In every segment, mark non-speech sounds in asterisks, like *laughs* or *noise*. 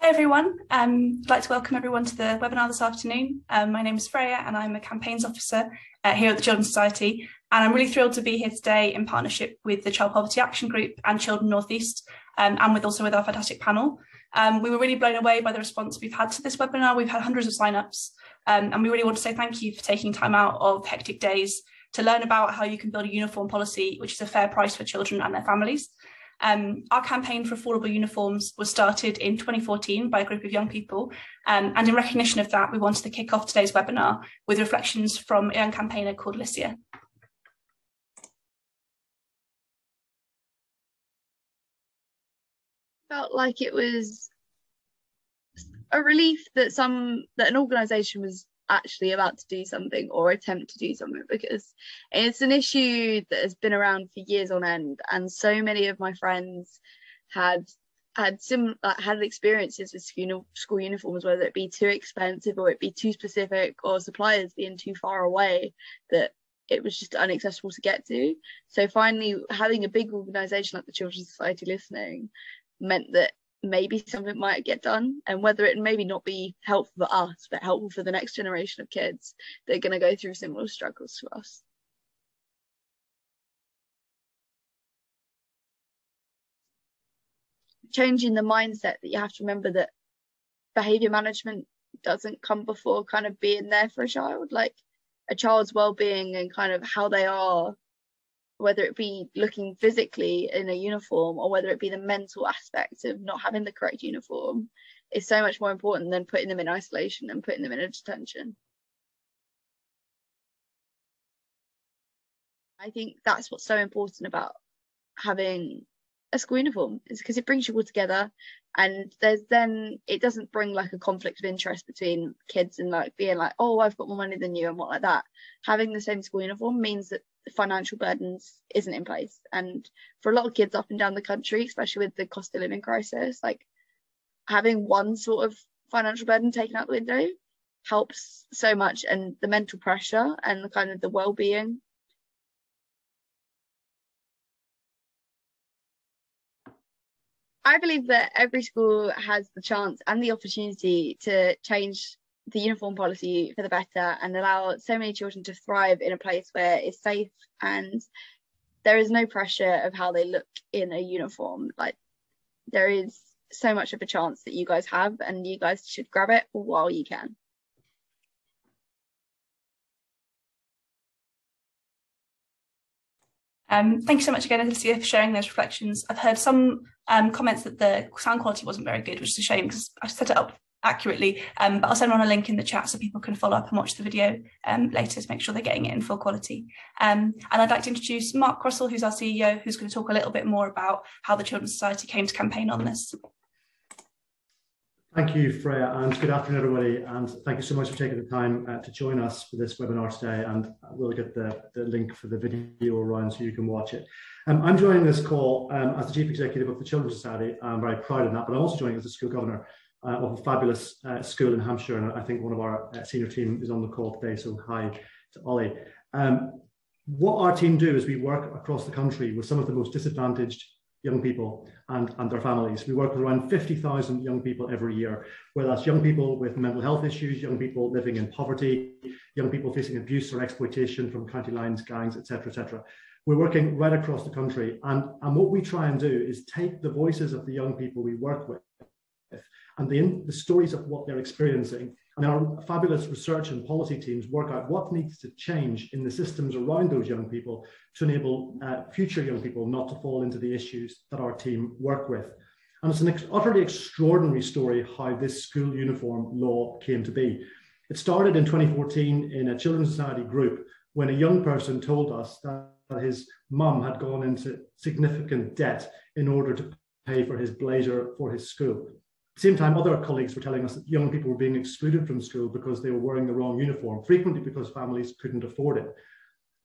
Hi everyone. Um, I'd like to welcome everyone to the webinar this afternoon. Um, my name is Freya and I'm a campaigns officer uh, here at the Children's Society and I'm really thrilled to be here today in partnership with the Child Poverty Action Group and Children North East um, and with also with our fantastic panel. Um, we were really blown away by the response we've had to this webinar. We've had hundreds of sign-ups um, and we really want to say thank you for taking time out of hectic days to learn about how you can build a uniform policy which is a fair price for children and their families. Um, our campaign for affordable uniforms was started in 2014 by a group of young people. Um, and in recognition of that, we wanted to kick off today's webinar with reflections from a young campaigner called Alicia. Felt like it was a relief that some that an organisation was actually about to do something or attempt to do something because it's an issue that has been around for years on end. And so many of my friends had had sim had experiences with school, school uniforms whether it be too expensive or it be too specific or suppliers being too far away that it was just inaccessible to get to. So finally having a big organization like the children's society listening meant that maybe something might get done and whether it maybe not be helpful for us but helpful for the next generation of kids that are going to go through similar struggles to us. Changing the mindset that you have to remember that behavior management doesn't come before kind of being there for a child like a child's well-being and kind of how they are whether it be looking physically in a uniform or whether it be the mental aspect of not having the correct uniform is so much more important than putting them in isolation and putting them in a detention. I think that's what's so important about having a school uniform is because it brings you all together and there's then it doesn't bring like a conflict of interest between kids and like being like oh I've got more money than you and what like that having the same school uniform means that financial burdens isn't in place. And for a lot of kids up and down the country, especially with the cost of living crisis, like having one sort of financial burden taken out the window helps so much and the mental pressure and the kind of the well-being I believe that every school has the chance and the opportunity to change the uniform policy for the better and allow so many children to thrive in a place where it's safe and there is no pressure of how they look in a uniform like there is so much of a chance that you guys have and you guys should grab it while you can Um, thank you so much again, Alicia, for sharing those reflections. I've heard some um, comments that the sound quality wasn't very good, which is a shame because I set it up accurately. Um, but I'll send on a link in the chat so people can follow up and watch the video um, later to make sure they're getting it in full quality. Um, and I'd like to introduce Mark Russell, who's our CEO, who's going to talk a little bit more about how the Children's Society came to campaign on this. Thank you, Freya, and good afternoon, everybody. And thank you so much for taking the time uh, to join us for this webinar today. And we'll get the, the link for the video around so you can watch it. Um, I'm joining this call um, as the Chief Executive of the Children's Society. I'm very proud of that, but I'm also joining as the School Governor uh, of a fabulous uh, school in Hampshire. And I think one of our uh, senior team is on the call today. So hi to Ollie. Um, what our team do is we work across the country with some of the most disadvantaged young people and, and their families. We work with around 50,000 young people every year, whether that's young people with mental health issues, young people living in poverty, young people facing abuse or exploitation from county lines, gangs, etc., etc. We're working right across the country. And, and what we try and do is take the voices of the young people we work with and the, the stories of what they're experiencing. And our fabulous research and policy teams work out what needs to change in the systems around those young people to enable uh, future young people not to fall into the issues that our team work with. And it's an ex utterly extraordinary story how this school uniform law came to be. It started in 2014 in a Children's Society group when a young person told us that his mum had gone into significant debt in order to pay for his blazer for his school the same time, other colleagues were telling us that young people were being excluded from school because they were wearing the wrong uniform, frequently because families couldn't afford it.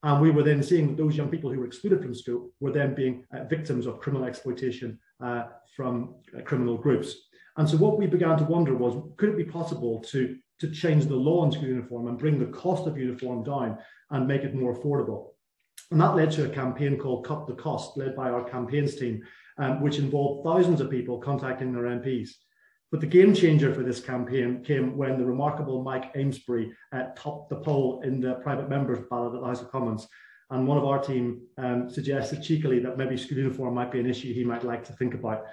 And we were then seeing that those young people who were excluded from school were then being uh, victims of criminal exploitation uh, from uh, criminal groups. And so what we began to wonder was, could it be possible to, to change the law on school uniform and bring the cost of uniform down and make it more affordable? And that led to a campaign called Cut the Cost, led by our campaigns team, um, which involved thousands of people contacting their MPs But the game changer for this campaign came when the remarkable Mike Amesbury uh, topped the poll in the private members ballot at the House of Commons. And one of our team um, suggested cheekily that maybe school uniform might be an issue he might like to think about.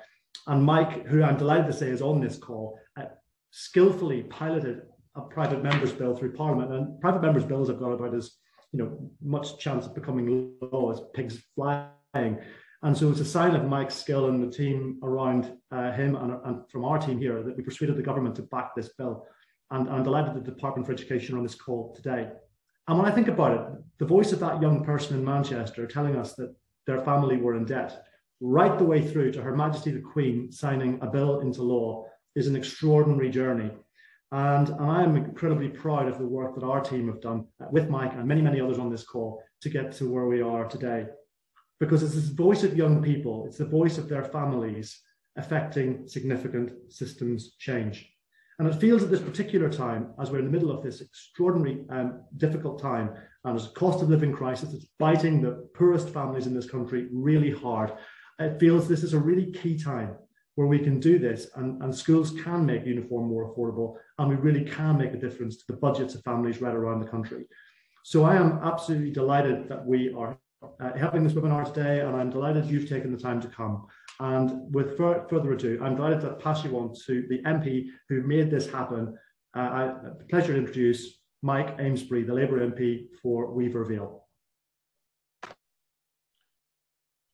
And Mike, who I'm delighted to say is on this call, uh, skillfully piloted a private members bill through Parliament. And private members bills have got about as you know much chance of becoming law as pigs flying. And so it's a sign of Mike's skill and the team around uh, him and, and, from our team here that we persuaded the government to back this bill. And I'm delighted that the Department for Education on this call today. And when I think about it, the voice of that young person in Manchester telling us that their family were in debt, right the way through to Her Majesty the Queen signing a bill into law, is an extraordinary journey. And, and I am incredibly proud of the work that our team have done with Mike and many, many others on this call to get to where we are today because it's the voice of young people, it's the voice of their families affecting significant systems change. And it feels at this particular time, as we're in the middle of this extraordinary um, difficult time, and as a cost of living crisis, it's biting the poorest families in this country really hard. It feels this is a really key time where we can do this and, and schools can make uniform more affordable and we really can make a difference to the budgets of families right around the country. So I am absolutely delighted that we are uh, helping this webinar today, and I'm delighted you've taken the time to come. And with fur further ado, I'm delighted to pass you on to the MP who made this happen. Uh, I, pleasure to introduce Mike Amesbury, the Labour MP for Weaver Vale.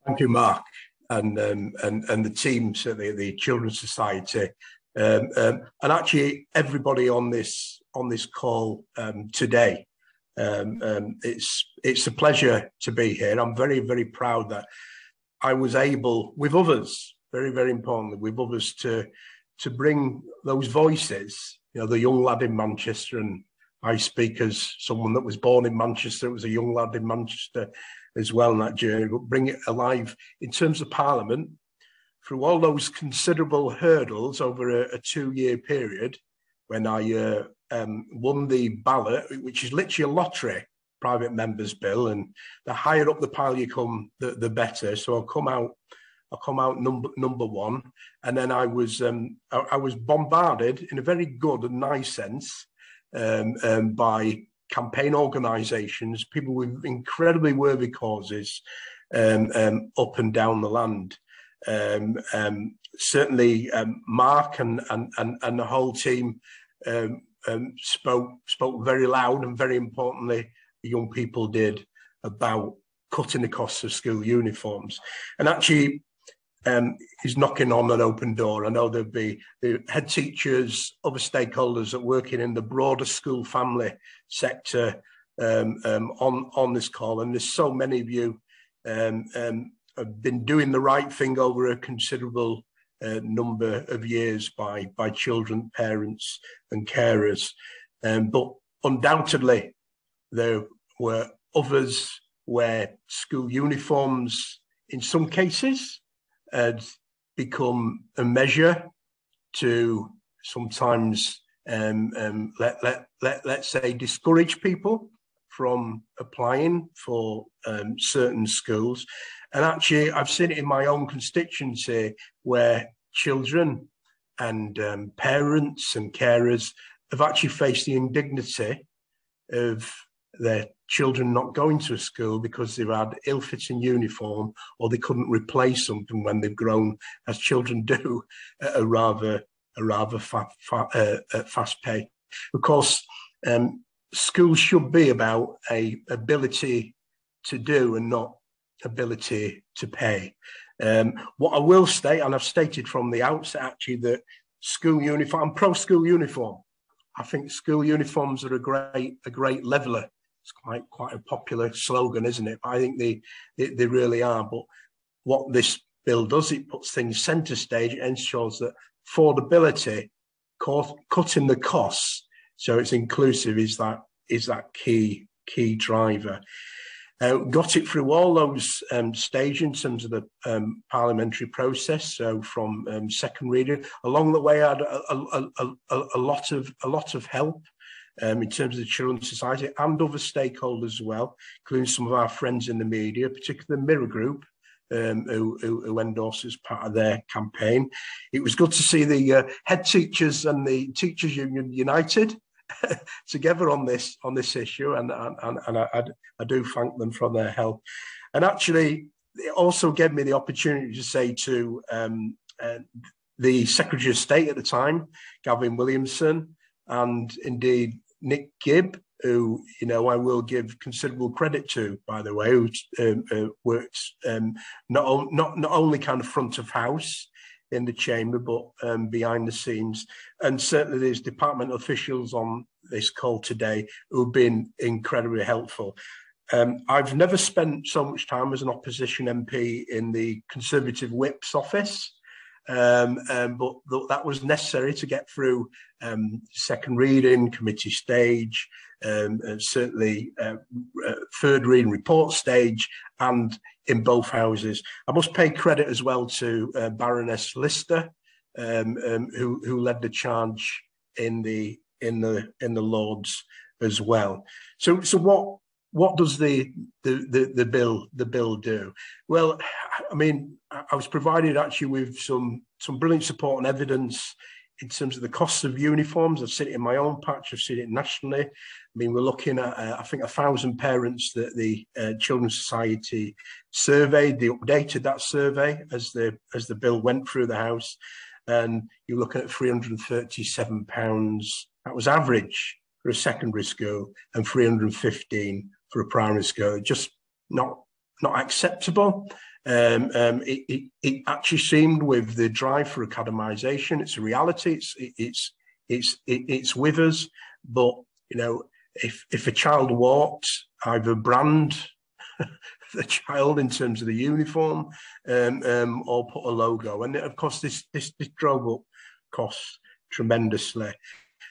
Thank you, Mark, and um, and and the team, certainly the Children's Society, um, um, and actually everybody on this on this call um, today. Um, um, it's it's a pleasure to be here. I'm very very proud that I was able, with others, very very importantly, with others to to bring those voices. You know, the young lad in Manchester, and I speak as someone that was born in Manchester. It was a young lad in Manchester as well in that journey, but bring it alive in terms of Parliament through all those considerable hurdles over a, a two-year period when I uh, um, won the ballot, which is literally a lottery private members bill, and the higher up the pile you come, the, the better. So I'll come out, I'll come out number number one, and then I was um, I, I was bombarded in a very good and nice sense um, um, by campaign organisations, people with incredibly worthy causes um, um, up and down the land. Um, um, certainly, um, Mark and, and, and, and the whole team um, um, spoke spoke very loud and very importantly, the young people did about cutting the costs of school uniforms. And actually, um, is knocking on an open door. I know there'll be the head teachers, other stakeholders that working in the broader school family sector um, um, on on this call, and there's so many of you um, um, have been doing the right thing over a considerable uh, number of years by by children, parents, and carers. Um, but undoubtedly, there were others where school uniforms, in some cases, had become a measure to sometimes um, um, let, let, let, let's say discourage people from applying for um, certain schools. And actually, I've seen it in my own constituency where children and um, parents and carers have actually faced the indignity of their children not going to a school because they've had ill-fitting uniform or they couldn't replace something when they've grown, as children do, at a rather a rather fa fa uh, fast pace. Of course, um, schools should be about a ability to do and not ability to pay. Um, what I will state, and I've stated from the outset actually that school uniform, I'm pro school uniform. I think school uniforms are a great a great leveler. It's quite quite a popular slogan, isn't it? I think they, they, they really are. But what this bill does, it puts things centre stage and ensures that affordability, cost, cutting the costs, so it's inclusive, is that is that key key driver. Uh, got it through all those um, stages in terms of the um, parliamentary process. So from um, second reading along the way, I had a, a, a, a lot of a lot of help um, in terms of the Children's Society and other stakeholders as well, including some of our friends in the media, particularly the Mirror Group, um, who, who, who endorsed as part of their campaign. It was good to see the uh, head teachers and the teachers union united *laughs* together on this on this issue, and and, and I, I, do thank them for their help. And actually, it also gave me the opportunity to say to um, uh, the Secretary of State at the time, Gavin Williamson, and indeed Nick Gibb, who you know I will give considerable credit to, by the way, who um, uh, works um, not not not only kind of front of house in the chamber, but um, behind the scenes, and certainly there's department officials on this call today who've been incredibly helpful. Um, I've never spent so much time as an opposition MP in the Conservative Whip's office. Um, um, but th that was necessary to get through um, second reading, committee stage, um, certainly uh, uh, third reading report stage, and in both houses. I must pay credit as well to uh, Baroness Lister, um, um, who who led the charge in the in the in the Lords as well. So so what what does the, the the the bill the bill do? Well, I mean, I was provided actually with some some brilliant support and evidence in terms of the costs of uniforms. I've seen it in my own patch. I've seen it nationally. I mean, we're looking at uh, I think a thousand parents that the uh, Children's Society surveyed. They updated that survey as the as the bill went through the House, and you're looking at 337 pounds. That was average for a secondary school, and 315 for a primary school. Just not not acceptable. Um, um, it, it, it, actually seemed with the drive for academisation, it's a reality. It's it, it's it's it's with us. But you know, if if a child walked, either brand *laughs* the child in terms of the uniform, um, um, or put a logo, and of course this this, this drove up costs tremendously.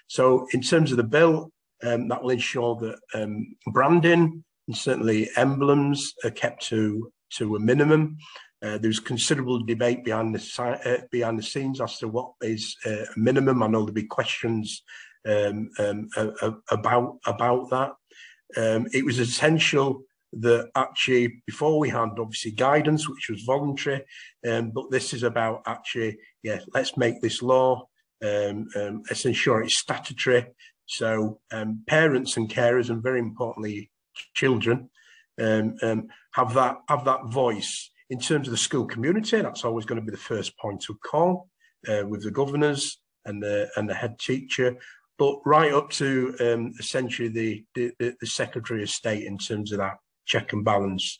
So in terms of the bill, um, that will ensure that um, branding and certainly emblems are kept to to a minimum. Uh, there's considerable debate behind the uh, behind the scenes as to what is uh, a minimum. I know there'll be questions um, um, about about that. Um, it was essential that actually before we had obviously guidance, which was voluntary, um, but this is about actually yeah, let's make this law. Um, um, let's ensure it's statutory so parents and carers, and very importantly, children, um, um, have that have that voice in terms of the school community. That's always going to be the first point of call uh, with the governors and the and the head teacher, but right up to um, essentially the, the the secretary of state in terms of that check and balance.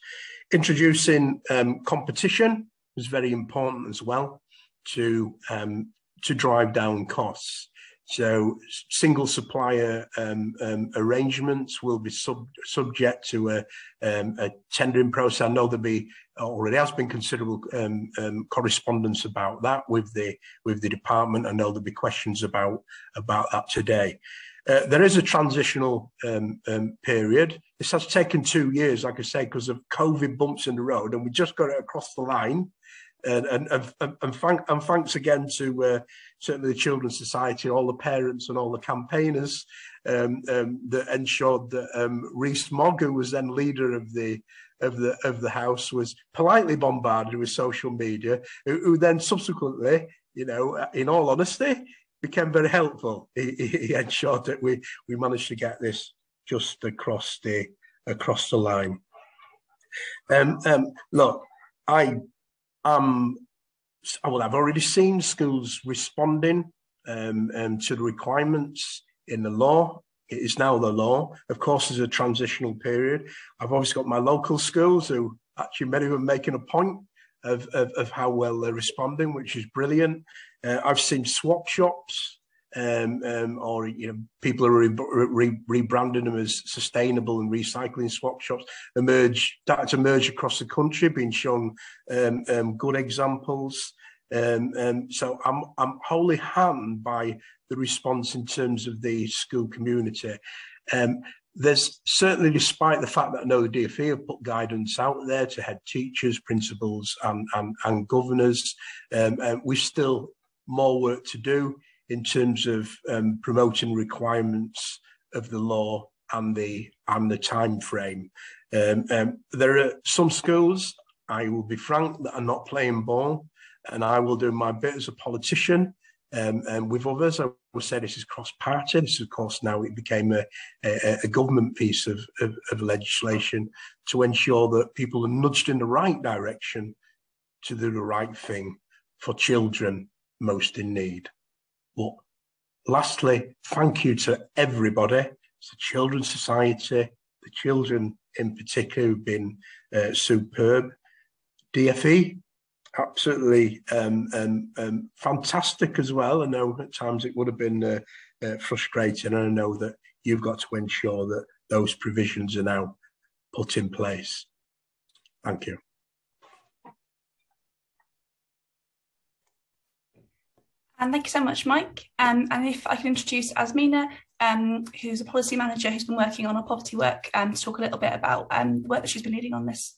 Introducing um, competition was very important as well to um, to drive down costs. So single supplier um, um, arrangements will be sub subject to a, um, a, tendering process. I know there be already has been considerable um, um, correspondence about that with the with the department. I know there'll be questions about about that today. Uh, there is a transitional um, period. This has taken two years, like I say, because of COVID bumps in the road, and we just got it across the line and and and, and, thank, and thanks again to uh, certainly the Children's Society, all the parents and all the campaigners um, um, that ensured that um, Rees Mogg, who was then leader of the of the of the house, was politely bombarded with social media, who, who then subsequently, you know, in all honesty, became very helpful. He, he ensured that we we managed to get this just across the across the line. Um, um, look, I um, well, I've already seen schools responding um, um, to the requirements in the law. It is now the law. Of course, there's a transitional period. I've obviously got my local schools who actually many of them making a point of, of, of how well they're responding, which is brilliant. Uh, I've seen swap shops um, um, or you know people are re re rebranding them as sustainable and recycling swap shops emerge that to emerge across the country, being shown um, um, good examples. Um, um, so I'm I'm wholly hammed by the response in terms of the school community. There's certainly, despite the fact that I know the DFE have put guidance out there to head teachers, principals, and and, and governors, um, we've still more work to do in terms of um, promoting requirements of the law and the and the time frame. Um, um, there are some schools I will be frank that I'm not playing ball and I will do my bit as a politician um, and with others. I will say this is cross-party. This, of course, now it became a, a, a government piece of, of, of, legislation to ensure that people are nudged in the right direction to do the right thing for children most in need. But lastly, thank you to everybody, it's the Children's Society, the children in particular who've been uh, superb. DFE, absolutely um, um, um, fantastic as well. I know at times it would have been uh, uh, frustrating, and I know that you've got to ensure that those provisions are now put in place. Thank you. And thank you so much, Mike. Um, and if I can introduce Azmina, um, who's a policy manager who's been working on our poverty work, um, to talk a little bit about um, the work that she's been leading on this.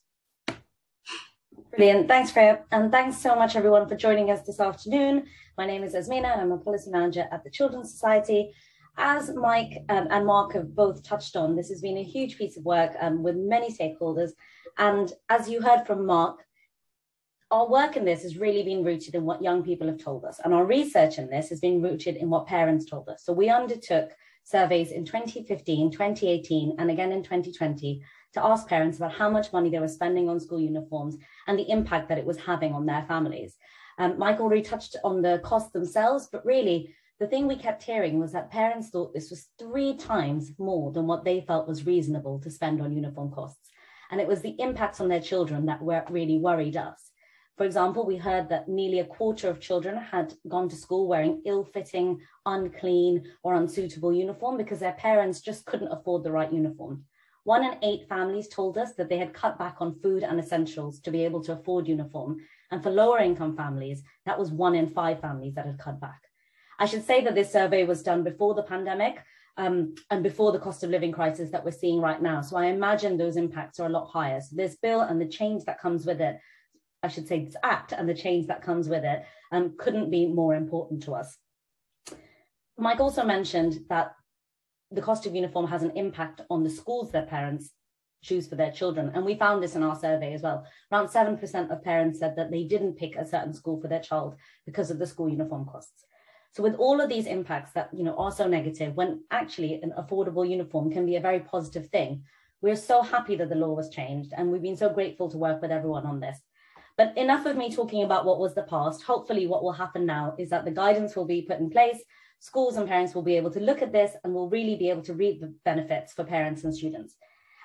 Brilliant. Thanks, Freya. And thanks so much, everyone, for joining us this afternoon. My name is Azmina, and I'm a policy manager at the Children's Society. As Mike um, and Mark have both touched on, this has been a huge piece of work um, with many stakeholders. And as you heard from Mark, our work in this has really been rooted in what young people have told us. And our research in this has been rooted in what parents told us. So we undertook surveys in 2015, 2018, and again in 2020 to ask parents about how much money they were spending on school uniforms and the impact that it was having on their families. Um, Mike already touched on the costs themselves, but really the thing we kept hearing was that parents thought this was three times more than what they felt was reasonable to spend on uniform costs. And it was the impacts on their children that were, really worried us. For example, we heard that nearly a quarter of children had gone to school wearing ill fitting, unclean, or unsuitable uniform because their parents just couldn't afford the right uniform. One in eight families told us that they had cut back on food and essentials to be able to afford uniform. And for lower income families, that was one in five families that had cut back. I should say that this survey was done before the pandemic um, and before the cost of living crisis that we're seeing right now. So I imagine those impacts are a lot higher. So this bill and the change that comes with it, I should say this act and the change that comes with it, um, couldn't be more important to us. Mike also mentioned that the cost of uniform has an impact on the schools that parents choose for their children. And we found this in our survey as well. Around 7% of parents said that they didn't pick a certain school for their child because of the school uniform costs. So with all of these impacts that you know are so negative, when actually an affordable uniform can be a very positive thing, we're so happy that the law was changed and we've been so grateful to work with everyone on this. But enough of me talking about what was the past. Hopefully what will happen now is that the guidance will be put in place schools and parents will be able to look at this and will really be able to reap the benefits for parents and students.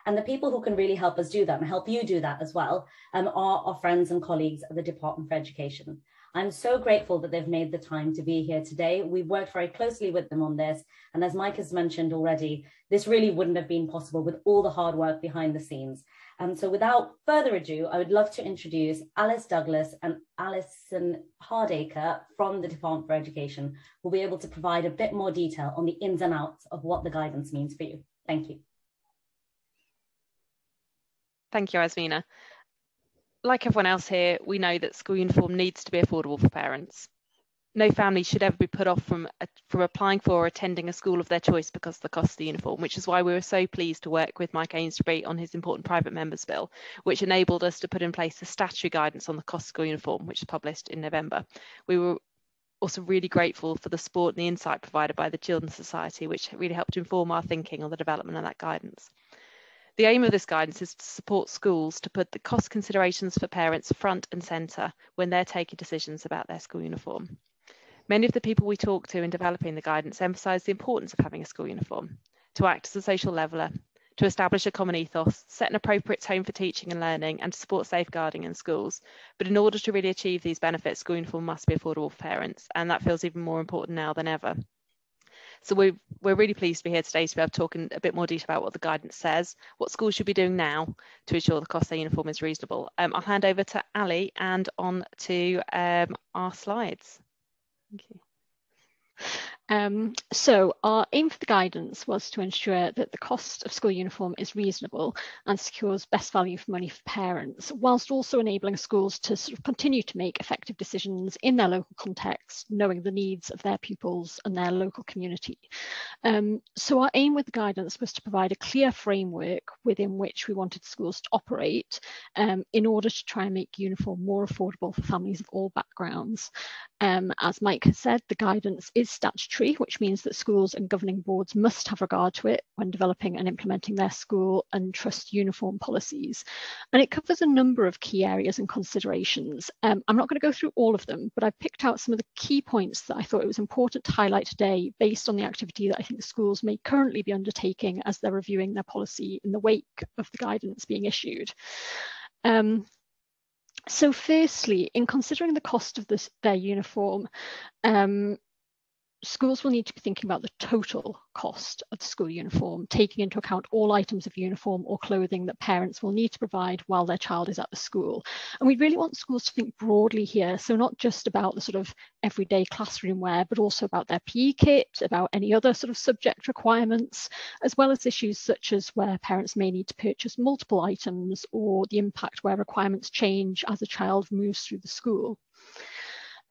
And the people who can really help us do that and help you do that as well um, are our friends and colleagues at the Department for Education. I'm so grateful that they've made the time to be here today. We've worked very closely with them on this. And as Mike has mentioned already, this really wouldn't have been possible with all the hard work behind the scenes. Um, so without further ado, I would love to introduce Alice Douglas and Alison Hardacre from the Department for Education, who will be able to provide a bit more detail on the ins and outs of what the guidance means for you. Thank you. Thank you, Azmina. Like everyone else here, we know that school uniform needs to be affordable for parents no family should ever be put off from uh, from applying for or attending a school of their choice because of the cost of the uniform, which is why we were so pleased to work with Mike Amesbury on his important private members bill, which enabled us to put in place the statutory guidance on the cost of school uniform, which was published in November. We were also really grateful for the support and the insight provided by the Children's Society, which really helped inform our thinking on the development of that guidance. The aim of this guidance is to support schools to put the cost considerations for parents front and centre when they're taking decisions about their school uniform. Many of the people we talked to in developing the guidance emphasised the importance of having a school uniform to act as a social leveller, to establish a common ethos, set an appropriate tone for teaching and learning, and to support safeguarding in schools. But in order to really achieve these benefits, school uniform must be affordable for parents, and that feels even more important now than ever. So we're, we're really pleased to be here today to be able to talk in a bit more detail about what the guidance says, what schools should be doing now to ensure the cost of their uniform is reasonable. Um, I'll hand over to Ali and on to um, our slides. You. Um, so our aim for the guidance was to ensure that the cost of school uniform is reasonable and secures best value for money for parents, whilst also enabling schools to sort of continue to make effective decisions in their local context, knowing the needs of their pupils and their local community. Um, so our aim with the guidance was to provide a clear framework within which we wanted schools to operate um, in order to try and make uniform more affordable for families of all backgrounds. Um, as Mike has said, the guidance is statutory which means that schools and governing boards must have regard to it when developing and implementing their school and trust uniform policies. And it covers a number of key areas and considerations. Um, I'm not going to go through all of them, but I've picked out some of the key points that I thought it was important to highlight today based on the activity that I think schools may currently be undertaking as they're reviewing their policy in the wake of the guidance being issued. Um, so firstly, in considering the cost of this, their uniform, um, schools will need to be thinking about the total cost of the school uniform, taking into account all items of uniform or clothing that parents will need to provide while their child is at the school. And we really want schools to think broadly here, so not just about the sort of everyday classroom wear, but also about their PE kit, about any other sort of subject requirements, as well as issues such as where parents may need to purchase multiple items or the impact where requirements change as a child moves through the school.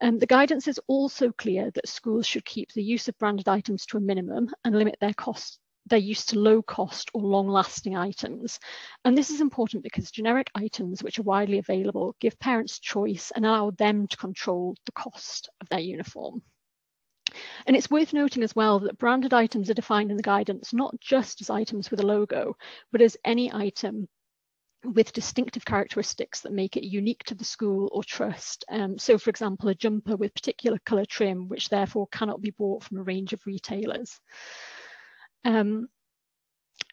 Um, the guidance is also clear that schools should keep the use of branded items to a minimum and limit their cost their use to low cost or long lasting items. And this is important because generic items which are widely available give parents choice and allow them to control the cost of their uniform. And it's worth noting as well that branded items are defined in the guidance not just as items with a logo, but as any item with distinctive characteristics that make it unique to the school or trust. Um, so, for example, a jumper with particular colour trim, which therefore cannot be bought from a range of retailers. Um,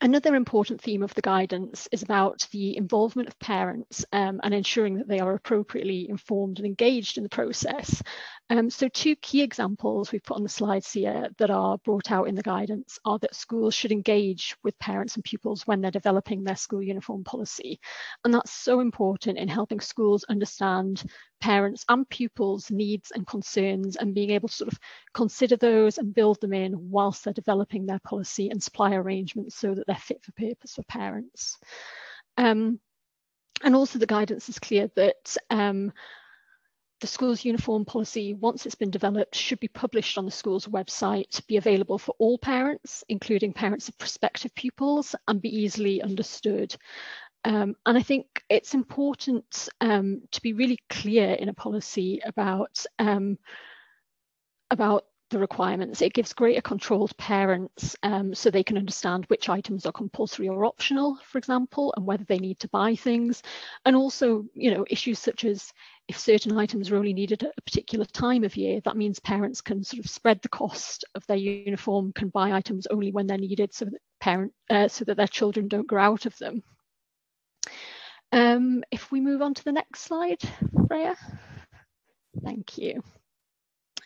Another important theme of the guidance is about the involvement of parents um, and ensuring that they are appropriately informed and engaged in the process. Um, so two key examples we've put on the slides here that are brought out in the guidance are that schools should engage with parents and pupils when they're developing their school uniform policy. And that's so important in helping schools understand parents and pupils' needs and concerns and being able to sort of consider those and build them in whilst they're developing their policy and supply arrangements so that they're fit for purpose for parents. Um, and also the guidance is clear that um, the school's uniform policy, once it's been developed, should be published on the school's website, be available for all parents, including parents of prospective pupils, and be easily understood. Um, and I think it's important um, to be really clear in a policy about um, about the requirements. It gives greater control to parents um, so they can understand which items are compulsory or optional, for example, and whether they need to buy things. And also, you know, issues such as if certain items are only needed at a particular time of year, that means parents can sort of spread the cost of their uniform, can buy items only when they're needed so that parent uh, so that their children don't grow out of them. Um, if we move on to the next slide, Freya. Thank you.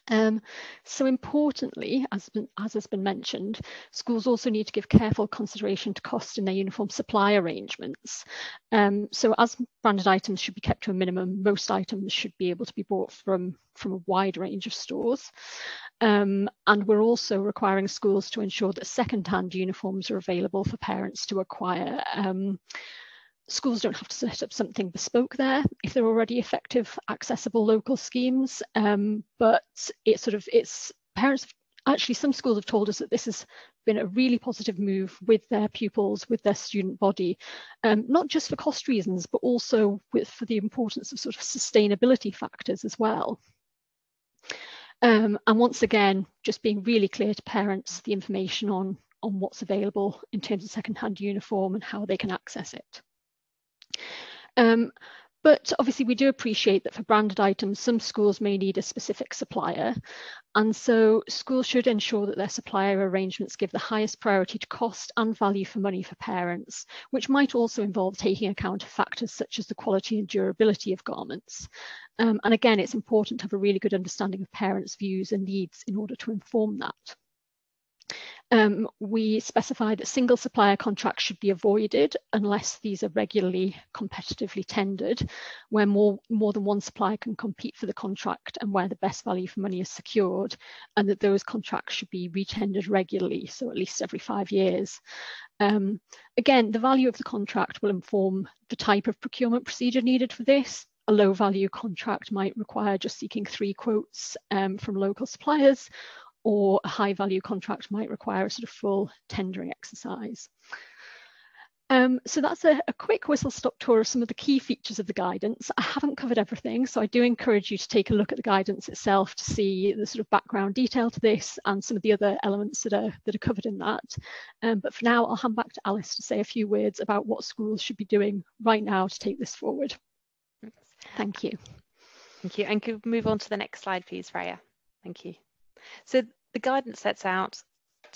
Um, so importantly, as, been, as has been mentioned, schools also need to give careful consideration to cost in their uniform supply arrangements. Um, so as branded items should be kept to a minimum, most items should be able to be bought from, from a wide range of stores. Um, and we're also requiring schools to ensure that second-hand uniforms are available for parents to acquire. Schools don't have to set up something bespoke there if they're already effective, accessible local schemes. Um, but it's sort of it's parents. Actually, some schools have told us that this has been a really positive move with their pupils, with their student body, um, not just for cost reasons, but also with for the importance of sort of sustainability factors as well. Um, and once again, just being really clear to parents the information on on what's available in terms of second-hand uniform and how they can access it. Um, but obviously we do appreciate that for branded items, some schools may need a specific supplier. And so schools should ensure that their supplier arrangements give the highest priority to cost and value for money for parents, which might also involve taking account of factors such as the quality and durability of garments. Um, and again, it's important to have a really good understanding of parents' views and needs in order to inform that. Um, we specify that single supplier contracts should be avoided unless these are regularly competitively tendered, where more, more than one supplier can compete for the contract and where the best value for money is secured, and that those contracts should be retendered regularly, so at least every five years. Um, again, the value of the contract will inform the type of procurement procedure needed for this. A low value contract might require just seeking three quotes um, from local suppliers, or a high value contract might require a sort of full tendering exercise. Um, so that's a, a, quick whistle stop tour of some of the key features of the guidance. I haven't covered everything, so I do encourage you to take a look at the guidance itself to see the sort of background detail to this and some of the other elements that are, that are covered in that. Um, but for now, I'll hand back to Alice to say a few words about what schools should be doing right now to take this forward. Thank you. Thank you. And could we move on to the next slide, please, Freya? Thank you. So the guidance sets out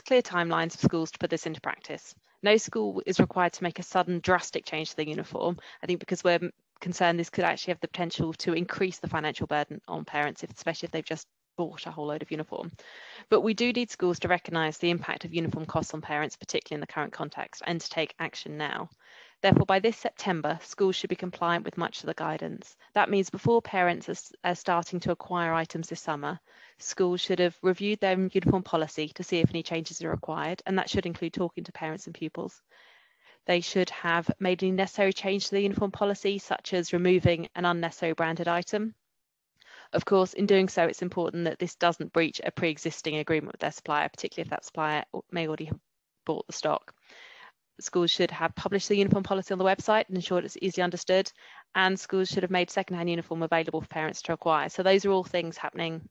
clear timelines for schools to put this into practice. No school is required to make a sudden drastic change to the uniform. I think because we're concerned this could actually have the potential to increase the financial burden on parents, especially if they've just bought a whole load of uniform. But we do need schools to recognise the impact of uniform costs on parents, particularly in the current context, and to take action now. Therefore, by this September, schools should be compliant with much of the guidance. That means before parents are, are starting to acquire items this summer, schools should have reviewed their uniform policy to see if any changes are required, and that should include talking to parents and pupils. They should have made any necessary change to the uniform policy, such as removing an unnecessary branded item. Of course, in doing so, it's important that this doesn't breach a pre-existing agreement with their supplier, particularly if that supplier may already have bought the stock. Schools should have published the uniform policy on the website and ensured it's easily understood, and schools should have made secondhand uniform available for parents to acquire. So those are all things happening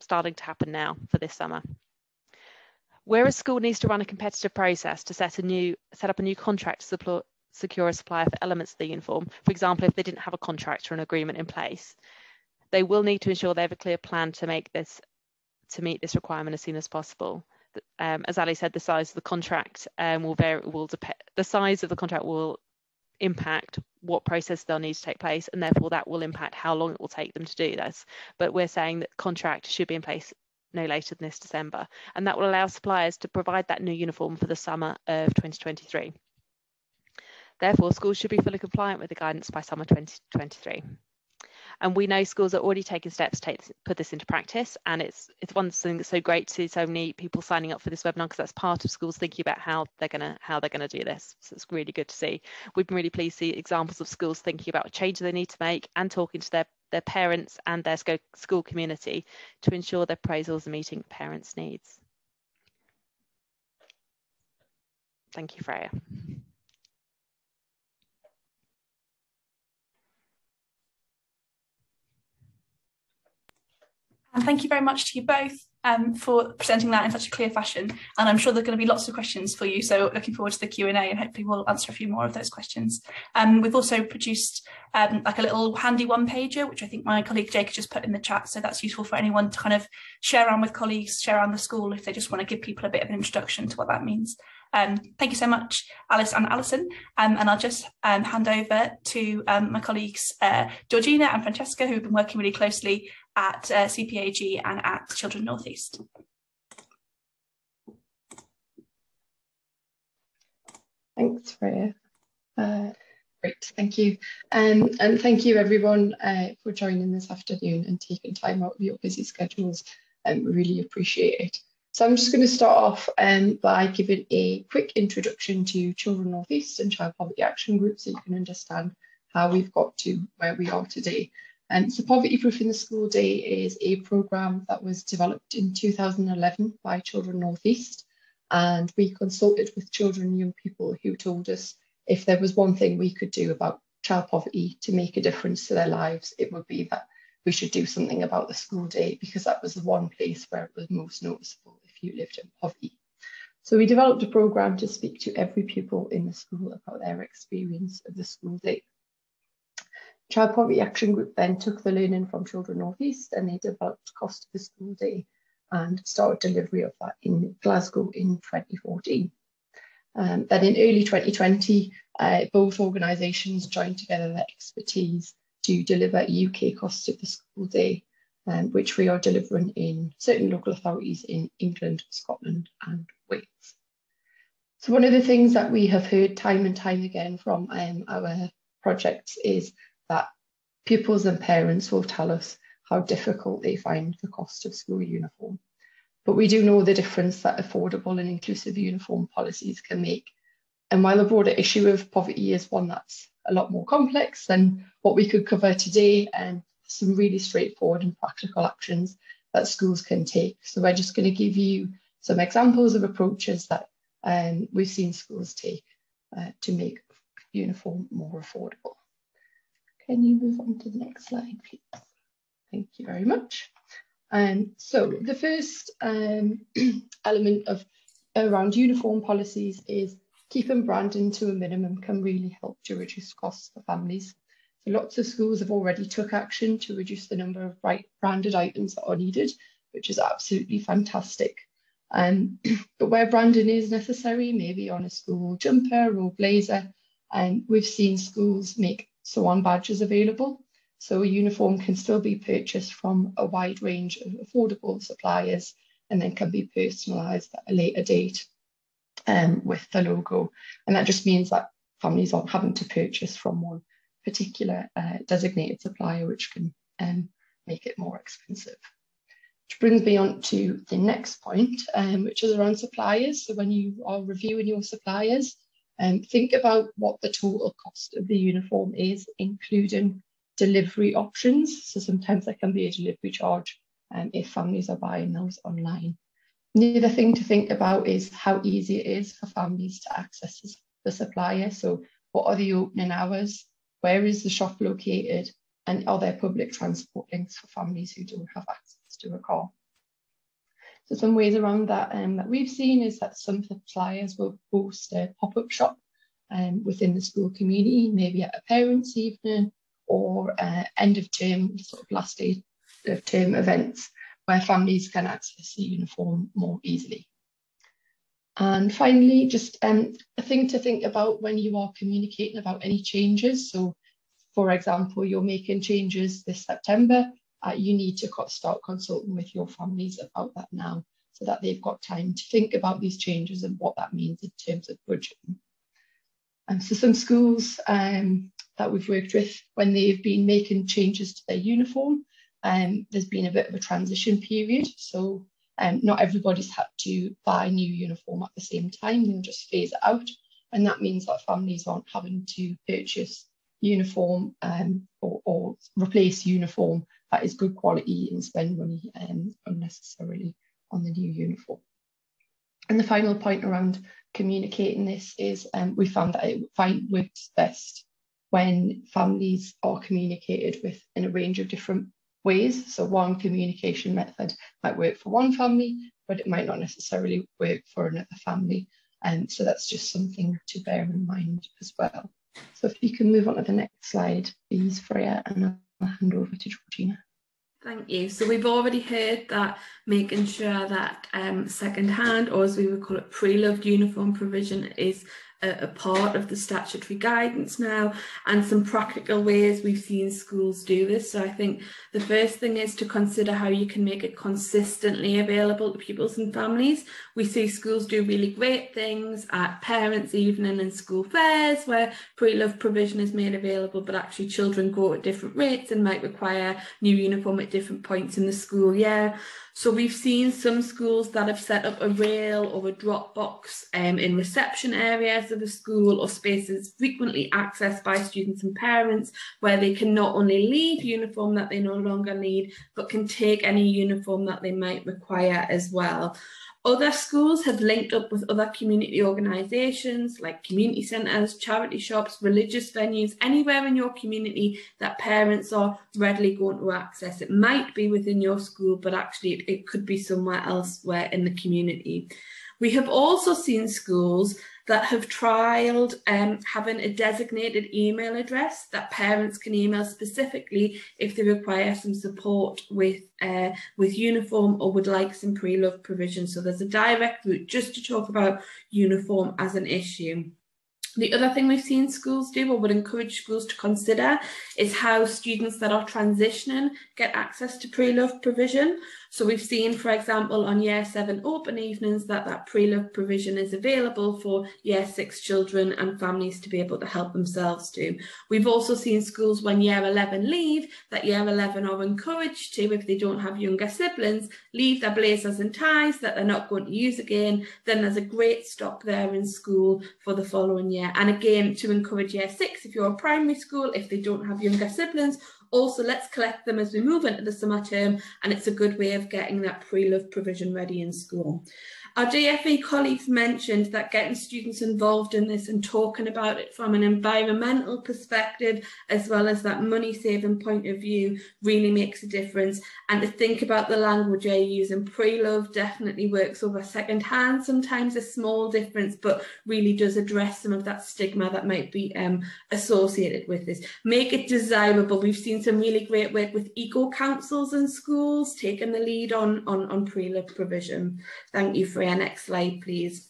starting to happen now for this summer. Where a school needs to run a competitive process to set a new set up a new contract to support, secure a supplier for elements of the uniform, for example, if they didn't have a contract or an agreement in place, they will need to ensure they have a clear plan to make this to meet this requirement as soon as possible. Um, as Ali said, the size of the contract um, will vary. Will depend. The size of the contract will impact what process they'll need to take place and therefore that will impact how long it will take them to do this but we're saying that contract should be in place no later than this December and that will allow suppliers to provide that new uniform for the summer of 2023 therefore schools should be fully compliant with the guidance by summer 2023 and we know schools are already taking steps to take, put this into practice. And it's it's one thing that's so great to see so many people signing up for this webinar because that's part of schools thinking about how they're gonna how they're gonna do this. So it's really good to see. We've been really pleased to see examples of schools thinking about changes they need to make and talking to their their parents and their school community to ensure their appraisals are meeting parents' needs. Thank you, Freya. And thank you very much to you both um, for presenting that in such a clear fashion. And I'm sure there's going to be lots of questions for you. So looking forward to the Q&A and hopefully we'll answer a few more of those questions. Um, we've also produced um, like a little handy one pager, which I think my colleague Jake just put in the chat. So that's useful for anyone to kind of share around with colleagues, share around the school if they just want to give people a bit of an introduction to what that means. Um, thank you so much, Alice and Alison. Um, and I'll just um, hand over to um, my colleagues, uh, Georgina and Francesca, who've been working really closely at uh, CPAG and at Children Northeast. Thanks, Freya. Uh, great, thank you. Um, and thank you everyone uh, for joining this afternoon and taking time out of your busy schedules. Um, really appreciate it. So I'm just going to start off um, by giving a quick introduction to Children Northeast and Child Poverty Action Group so you can understand how we've got to where we are today. Um, so Poverty Proofing the School Day is a programme that was developed in 2011 by Children Northeast and we consulted with children and young people who told us if there was one thing we could do about child poverty to make a difference to their lives, it would be that we should do something about the school day because that was the one place where it was most noticeable if you lived in poverty. So we developed a programme to speak to every pupil in the school about their experience of the school day. Child Poverty Action Group then took the learning from Children North East and they developed Cost of the School Day and started delivery of that in Glasgow in 2014. Um, then in early 2020, uh, both organisations joined together their expertise to deliver UK Cost of the School Day. um, which we are delivering in certain local authorities in England, Scotland and Wales. So one of the things that we have heard time and time again from um, our projects is that pupils and parents will tell us how difficult they find the cost of school uniform. But we do know the difference that affordable and inclusive uniform policies can make. And while the broader issue of poverty is one that's a lot more complex than what we could cover today, and some really straightforward and practical actions that schools can take. So we're just going to give you some examples of approaches that um, we've seen schools take uh, to make uniform more affordable. Can you move on to the next slide, please? Thank you very much. Um, so the first um, *clears throat* element of around uniform policies is keeping branding to a minimum can really help to reduce costs for families. So lots of schools have already took action to reduce the number of branded items that are needed, which is absolutely fantastic. Um, *clears throat* but where branding is necessary, maybe on a school jumper or blazer, um, we've seen schools make sew-on badges available. So a uniform can still be purchased from a wide range of affordable suppliers and then can be personalised at a later date um, with the logo. And that just means that families aren't having to purchase from one particular uh, designated supplier, which can um, make it more expensive. Which brings me on to the next point, um, which is around suppliers. So when you are reviewing your suppliers, um, think about what the total cost of the uniform is, including delivery options. So sometimes there can be a delivery charge um, if families are buying those online. The other thing to think about is how easy it is for families to access the supplier. So what are the opening hours? Where is the shop located? And are there public transport links for families who don't have access to a car? So some ways around that um, that we've seen is that some suppliers will host a pop-up shop um, within the school community, maybe at a parents' evening or uh, end of term, sort of last day of term events where families can access the uniform more easily. And finally, just um, a thing to think about when you are communicating about any changes. So, for example, you're making changes this September, uh, you need to start consulting with your families about that now so that they've got time to think about these changes and what that means in terms of budgeting. And so some schools um, that we've worked with, when they've been making changes to their uniform, um, there's been a bit of a transition period. So um, not everybody's had to buy a new uniform at the same time, they'll just phase it out. And that means that families aren't having to purchase uniform um, or, or, replace uniform that is good quality and spend money um, unnecessarily on the new uniform. And the final point around communicating this is um, we found that it find works best when families are communicated with in a range of different ways. So one communication method might work for one family, but it might not necessarily work for another family. And so that's just something to bear in mind as well. So if you can move on to the next slide, please, Freya, and I'll hand over to Georgina. Thank you. So we've already heard that making sure that um, second-hand, or as we would call it, pre-loved uniform provision is a, a part of the statutory guidance now and some practical ways we've seen schools do this. So I think the first thing is to consider how you can make it consistently available to pupils and families. We see schools do really great things at parents' evening and school fairs where pre-love provision is made available, but actually children go at different rates and might require new uniform at different points in the school year. So we've seen some schools that have set up a rail or a drop box um, in reception areas of the school or spaces frequently accessed by students and parents where they can not only leave uniform that they no longer need, but can take any uniform that they might require as well. Other schools have linked up with other community organisations like community centres, charity shops, religious venues, anywhere in your community that parents are readily going to access. It might be within your school, but actually it, could be somewhere elsewhere in the community. We have also seen schools that have trialled um, having a designated email address that parents can email specifically if they require some support with uh, with uniform or would like some pre-love provision. So there's a direct route just to talk about uniform as an issue. The other thing we've seen schools do or would encourage schools to consider is how students that are transitioning get access to pre-love provision. So we've seen, for example, on Year 7 open evenings that that pre-love provision is available for Year 6 children and families to be able to help themselves to. We've also seen schools when Year 11 leave, that Year 11 are encouraged to, if they don't have younger siblings, leave their blazers and ties that they're not going to use again. Then there's a great stock there in school for the following year. And again, to encourage Year 6, if you're a primary school, if they don't have younger siblings, also, let's collect them as we move into the summer term, and it's a good way of getting that pre-love provision ready in school. Our DFE colleagues mentioned that getting students involved in this and talking about it from an environmental perspective, as well as that money saving point of view, really makes a difference. And to think about the language they use and pre-love definitely works over second hand, sometimes a small difference, but really does address some of that stigma that might be um, associated with this. Make it desirable. We've seen some really great work with eco councils and schools, taking the lead on, on, on pre-love provision. Thank you for your Next slide, please.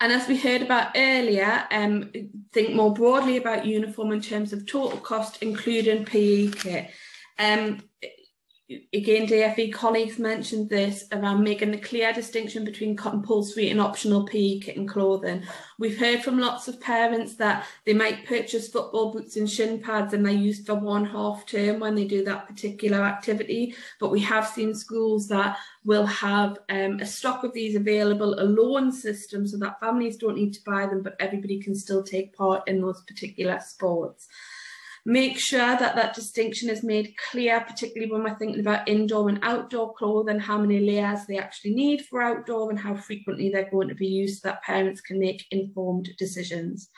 And as we heard about earlier, um, think more broadly about uniform in terms of total cost, including PE kit. Um, again, DFE colleagues mentioned this around making the clear distinction between compulsory and optional PE kit and clothing. We've heard from lots of parents that they might purchase football boots and shin pads and they're used for one half term when they do that particular activity. But we have seen schools that will have um, a stock of these available, a loan system so that families don't need to buy them, but everybody can still take part in those particular sports. Make sure that that distinction is made clear, particularly when we're thinking about indoor and outdoor clothing, how many layers they actually need for outdoor and how frequently they're going to be used so that parents can make informed decisions.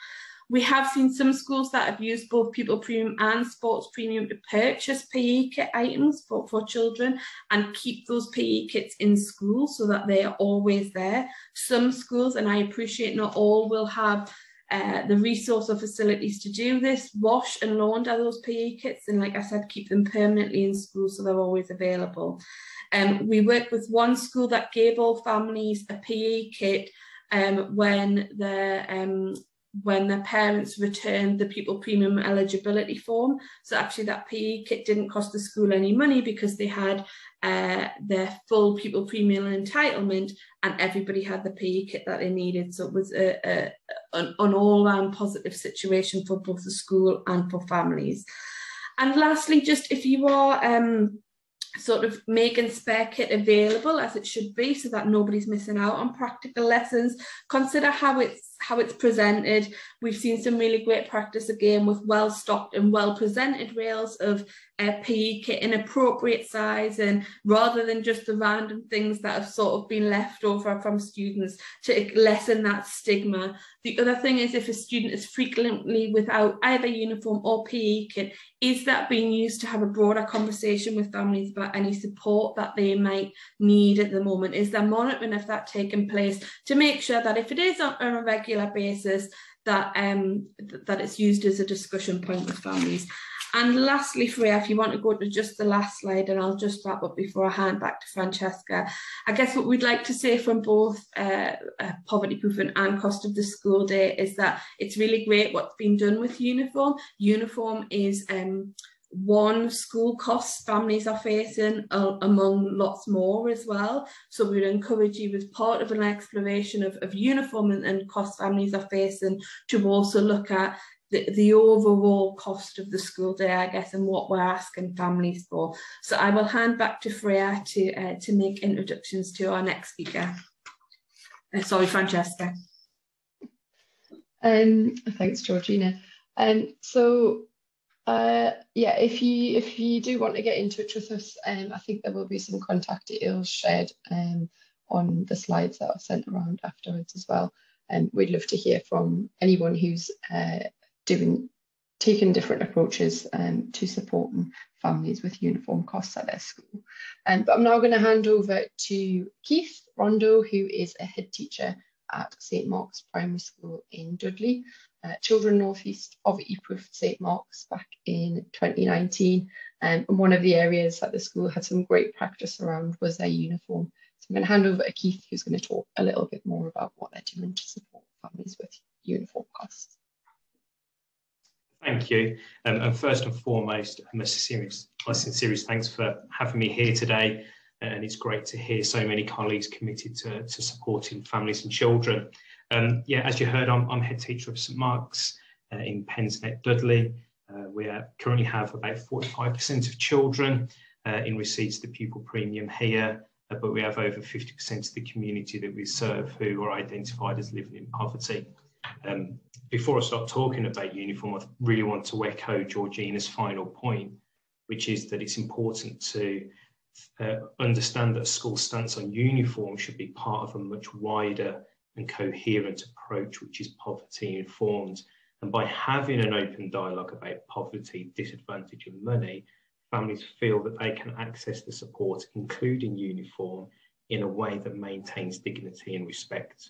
We have seen some schools that have used both pupil premium and sports premium to purchase PE kit items for, for children and keep those PE kits in school so that they are always there. Some schools, and I appreciate not all, will have uh, the resource or facilities to do this, wash and launder those PE kits, and like I said, keep them permanently in school so they're always available. Um, we work with one school that gave all families a PE kit um, when the um, when their parents returned the pupil premium eligibility form. So actually that PE kit didn't cost the school any money because they had uh, their full pupil premium entitlement and everybody had the PE kit that they needed. So it was a, a, an, an all-round positive situation for both the school and for families. And lastly, just if you are um, sort of making spare kit available as it should be so that nobody's missing out on practical lessons, consider how it's how it's presented. We've seen some really great practice again with well stocked and well presented rails of uh, PE kit in appropriate size and rather than just the random things that have sort of been left over from students to lessen that stigma. The other thing is if a student is frequently without either uniform or PE kit, is that being used to have a broader conversation with families about any support that they might need at the moment? Is there monitoring of that taking place to make sure that if it is on, a regular basis, that um, th that it's used as a discussion point with families. And lastly, Freya, if you want to go to just the last slide, and I'll just wrap up before I hand back to Francesca. I guess what we'd like to say from both uh, uh, poverty proofing and cost of the school day is that it's really great what's been done with uniform. Uniform is um, one school cost families are facing uh, among lots more as well. So we'd encourage you as part of an exploration of, of uniform and, and cost families are facing to also look at the, the overall cost of the school day, I guess, and what we're asking families for. So I will hand back to Freya to, uh, to make introductions to our next speaker. Uh, sorry, Francesca. Um, thanks, Georgina. Um, so uh, yeah, if you if you do want to get in touch with us, um, I think there will be some contact details shared um, on the slides that are sent around afterwards as well. And um, we'd love to hear from anyone who's uh, doing taking different approaches um, to supporting families with uniform costs at their school. Um, but I'm now going to hand over to Keith Rondeau, who is a head teacher at St Mark's Primary School in Dudley. Uh, Children North East of Ypres St Mark's back in 2019. Um, and one of the areas that the school had some great practice around was their uniform. So I'm going to hand over to Keith, who's going to talk a little bit more about what they're doing to support families with uniform costs. Thank you. Um, and first and foremost, my sincerest, my sincerest thanks for having me here today. And it's great to hear so many colleagues committed to, to supporting families and children. Um, yeah, as you heard, I'm, I'm head teacher of St Mark's uh, in Pensnett, Dudley. Uh, we currently have about 45% of children uh, in receipts of the pupil premium here, uh, but we have over 50% of the community that we serve who are identified as living in poverty. Um, before I start talking about uniform, I really want to echo Georgina's final point, which is that it's important to uh, understand that a school stance on uniform should be part of a much wider and coherent approach, which is poverty informed. And by having an open dialogue about poverty, disadvantage, and money, families feel that they can access the support, including uniform, in a way that maintains dignity and respect.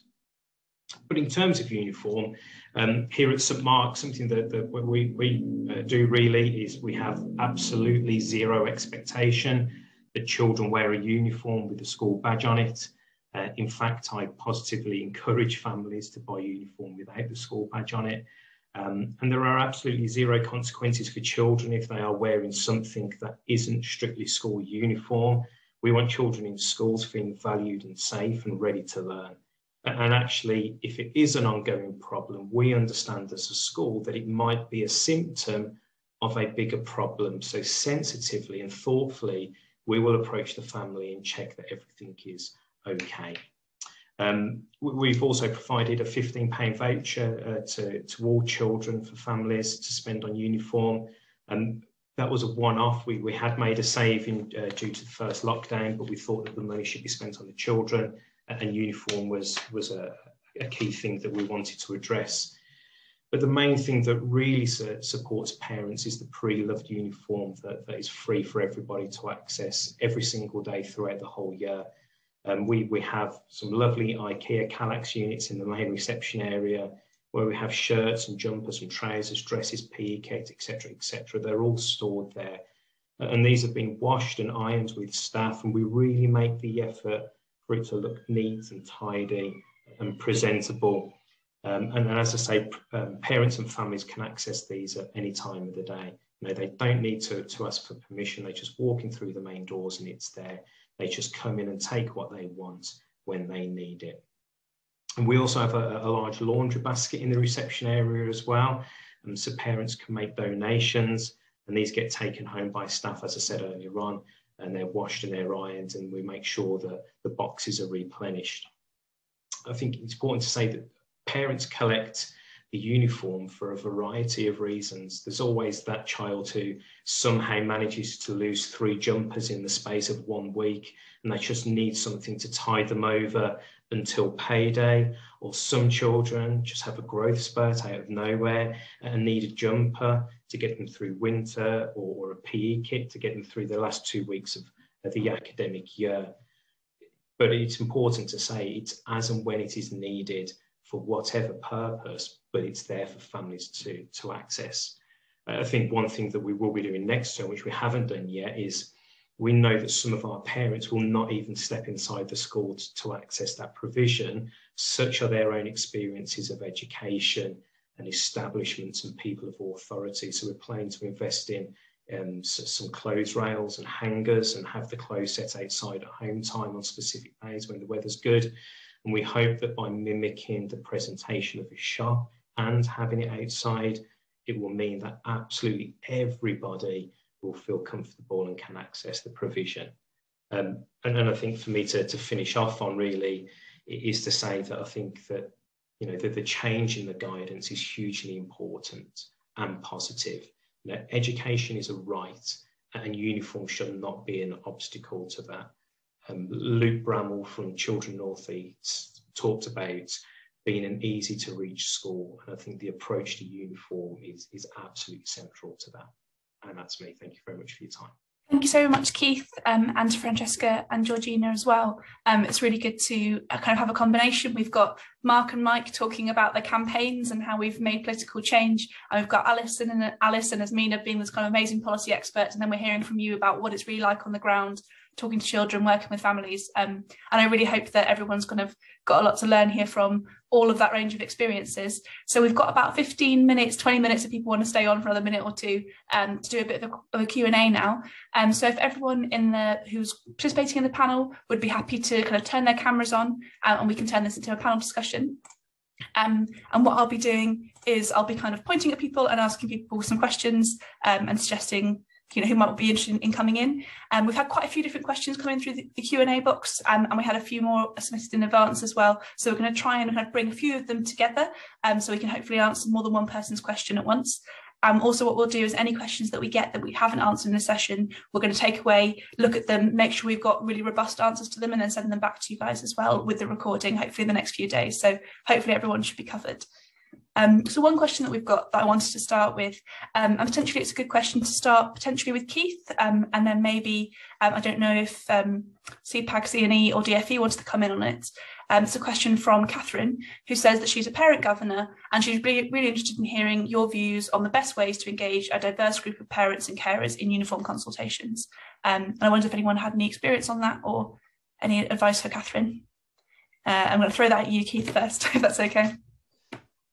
But in terms of uniform, um, here at St Mark, something that, that we, we uh, do really is we have absolutely zero expectation that children wear a uniform with a school badge on it. Uh, in fact, I positively encourage families to buy a uniform without the school badge on it. Um, and there are absolutely zero consequences for children if they are wearing something that isn't strictly school uniform. We want children in schools feeling valued and safe and ready to learn. And actually, if it is an ongoing problem, we understand as a school that it might be a symptom of a bigger problem. So sensitively and thoughtfully, we will approach the family and check that everything is okay. Um, we've also provided a £15 voucher uh, to, to all children for families to spend on uniform. And that was a one-off. We, we had made a saving uh, due to the first lockdown, but we thought that the money should be spent on the children and uniform was, was a, a key thing that we wanted to address. But the main thing that really su supports parents is the pre-loved uniform that, that is free for everybody to access every single day throughout the whole year. Um, we, we have some lovely IKEA Kallax units in the main reception area where we have shirts and jumpers and trousers, dresses, PE kit, etc., etc. They're all stored there. And these have been washed and ironed with staff, and we really make the effort for it to look neat and tidy and presentable. Um, and, and, as I say, um, parents and families can access these at any time of the day. You know, they don't need to, to ask for permission. They just walk in through the main doors and it's there. They just come in and take what they want when they need it. And we also have a, a large laundry basket in the reception area as well. Um, so parents can make donations and these get taken home by staff, as I said earlier on, and they're washed and they're ironed and we make sure that the boxes are replenished. I think it's important to say that parents collect the uniform for a variety of reasons. There's always that child who somehow manages to lose three jumpers in the space of one week and they just need something to tie them over until payday. Or some children just have a growth spurt out of nowhere and need a jumper to get them through winter or, or a PE kit to get them through the last two weeks of, of the academic year. But it's important to say it's as and when it is needed for whatever purpose, but it's there for families to, to access. I think one thing that we will be doing next term, which we haven't done yet, is we know that some of our parents will not even step inside the school to, to access that provision. Such are their own experiences of education and establishments and people of authority. So we're planning to invest in um, some clothes rails and hangers and have the clothes set outside at home time on specific days when the weather's good. And we hope that by mimicking the presentation of a shop and having it outside, it will mean that absolutely everybody feel comfortable and can access the provision. Um, and then I think for me to, to finish off on really is to say that I think that you know that the change in the guidance is hugely important and positive. You know, education is a right, and uniform should not be an obstacle to that. Um, Luke Bramhall from Children North East talked about being an easy to reach school. And I think the approach to uniform is, is absolutely central to that. And that's me. Thank you very much for your time. Thank you so much, Keith, um, and to Francesca and Georgina as well. Um, it's really good to uh, kind of have a combination. We've got Mark and Mike talking about the campaigns and how we've made political change. And we've got Alison and Alice and Azmina being this kind of amazing policy experts. And then we're hearing from you about what it's really like on the ground talking to children, working with families. Um, and I really hope that everyone's kind of got a lot to learn here from all of that range of experiences. So we've got about 15 minutes, 20 minutes if people want to stay on for another minute or two um, to do a bit of a, a Q&A now. Um, so if everyone in the who's participating in the panel would be happy to kind of turn their cameras on uh, and we can turn this into a panel discussion. Um, and what I'll be doing is I'll be kind of pointing at people and asking people some questions um, and suggesting you know who might be interested in coming in. Um, we've had quite a few different questions coming through the, the Q&A box um, and we had a few more submitted in advance as well. So we're going to try and kind of bring a few of them together um, so we can hopefully answer more than one person's question at once. Um, also, what we'll do is any questions that we get that we haven't answered in the session, we're going to take away, look at them, make sure we've got really robust answers to them, and then send them back to you guys as well with the recording, hopefully in the next few days. So hopefully everyone should be covered. Um, so one question that we've got that I wanted to start with, um, and potentially it's a good question to start potentially with Keith, um, and then maybe, um, I don't know if um, CPAG, CNE or DFE wants to come in on it. Um, it's a question from Catherine, who says that she's a parent governor and she's really, really interested in hearing your views on the best ways to engage a diverse group of parents and carers in uniform consultations. Um, and I wonder if anyone had any experience on that or any advice for Catherine. Uh, I'm going to throw that at you, Keith, first, *laughs* if that's okay.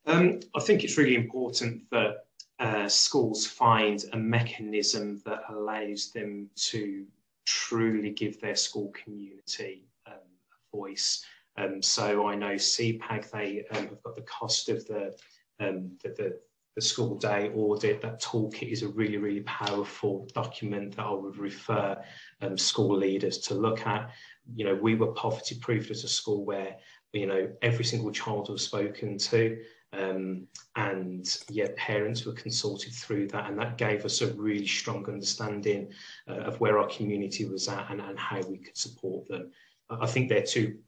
Um, I think it's really important that uh, schools find a mechanism that allows them to truly give their school community um, a voice. Um, so I know CPAG, they um, have got the cost of the, um, the, the, the, school day audit. That toolkit is a really, really powerful document that I would refer um, school leaders to look at. You know, we were poverty proofed as a school where, you know, every single child was spoken to. Um, and yeah, parents were consulted through that, and that gave us a really strong understanding uh, of where our community was at and, and how we could support them. I think they're two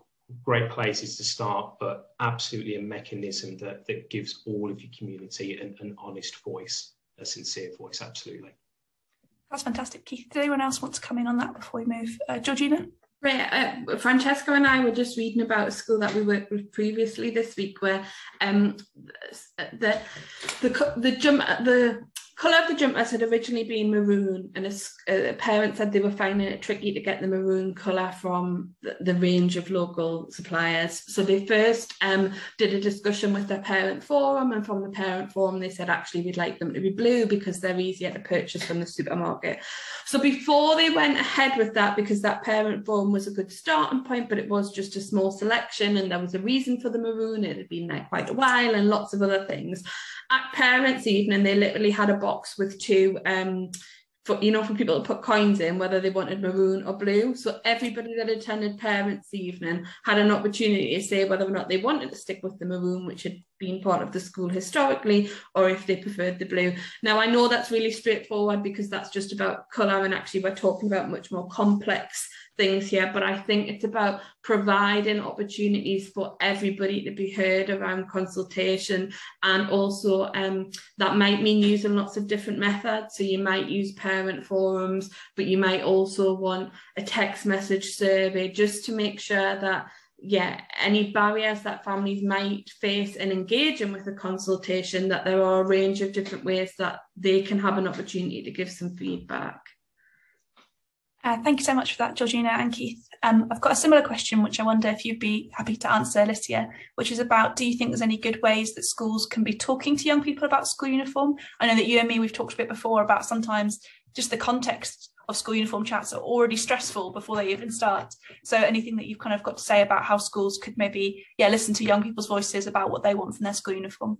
great places to start, but absolutely a mechanism that, that gives all of your community an, an honest voice, a sincere voice, absolutely. That's fantastic, Keith. Did anyone else want to come in on that before we move? Uh, Georgina? Right, uh, Francesca and I were just reading about a school that we worked with previously this week, where um, the the the jump the colour of the jumpers had originally been maroon, and a, a, parent said they were finding it tricky to get the maroon colour from the, the, range of local suppliers. So they first um, did a discussion with their parent forum, and from the parent forum, they said actually we'd like them to be blue because they're easier to purchase from the supermarket. So before they went ahead with that, because that parent forum was a good starting point, but it was just a small selection, and there was a reason for the maroon, it had been there quite a while, and lots of other things. At parents' evening, they literally had a box with two um, for you know for people to put coins in whether they wanted maroon or blue. So everybody that attended parents evening had an opportunity to say whether or not they wanted to stick with the maroon which had been part of the school historically or if they preferred the blue. Now i know that's really straightforward because that's just about color and actually we're talking about much more complex things here, but I think it's about providing opportunities for everybody to be heard around consultation and also um, that might mean using lots of different methods. So you might use parent forums, but you might also want a text message survey just to make sure that yeah, any barriers that families might face in engaging with a consultation, that there are a range of different ways that they can have an opportunity to give some feedback. Uh, thank you so much for that, Georgina and Keith. Um, I've got a similar question, which I wonder if you'd be happy to answer, Alicia, which is about, do you think there's any good ways that schools can be talking to young people about school uniform? I know that you and me, we've talked a bit before about sometimes just the context of school uniform chats are already stressful before they even start. So anything that you've kind of got to say about how schools could maybe, yeah, listen to young people's voices about what they want from their school uniform?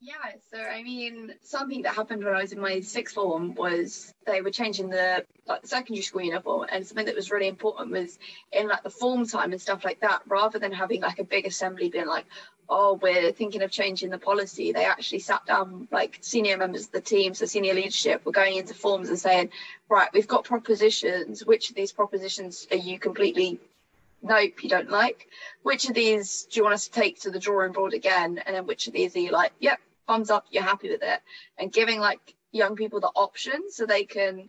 Yeah, so I mean, something that happened when I was in my sixth form was they were changing the like secondary school uniform, and something that was really important was in like the form time and stuff like that. Rather than having like a big assembly being like, "Oh, we're thinking of changing the policy," they actually sat down like senior members of the team, so senior leadership, were going into forms and saying, "Right, we've got propositions. Which of these propositions are you completely nope, you don't like? Which of these do you want us to take to the drawing board again? And then which of these are you like, yep, thumbs up, you're happy with it, and giving like young people the option so they can.